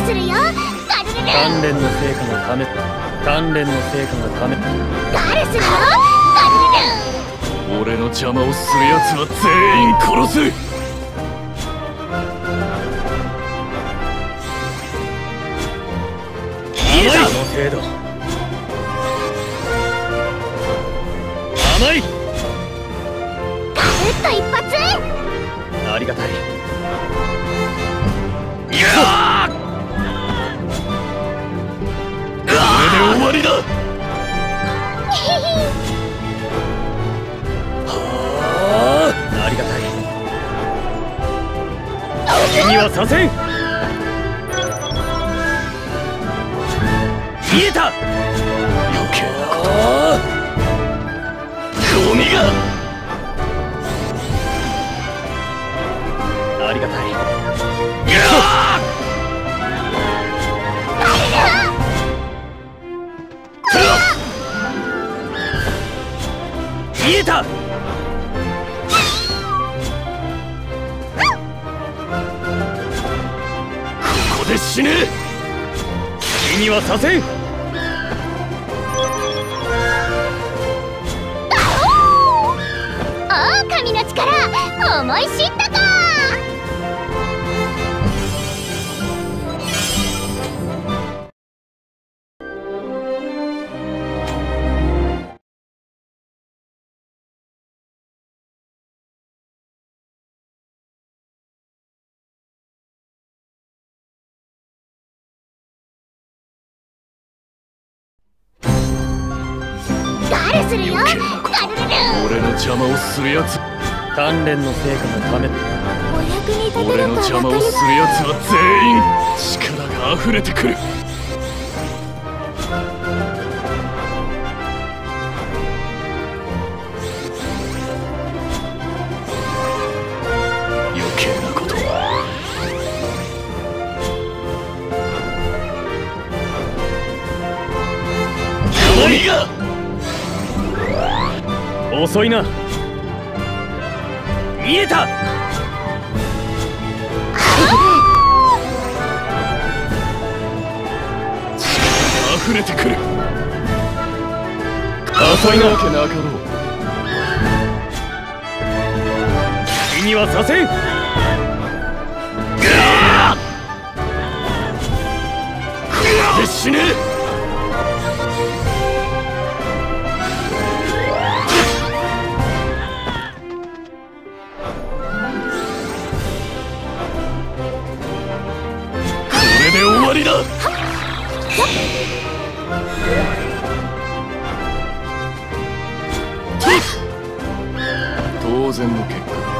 するよ。ガルルル鍛錬の成果がため鍛錬の成果がため。ガルするよガルルル俺の邪魔をする奴は全員殺す。甘いこの程度。甘い。ガブッと一発。ありがたい。いやわりだ。はあありがたい。敵にはさせん。見えた。余計なこと。ゴミが。ありがたい。消えた。ここで死ね。気にはさせ。ん狼の力思い知ったか。するよ。余計なことガルルル俺の邪魔をする奴。鍛錬の成果がため。お役に立て俺の邪魔をすする奴は全員力が溢れてくる。余計なことゴミが遅いな。見えた！溢れてくる。遅いな。わけなかろう敵にはさせん死ねりだ。当然の結果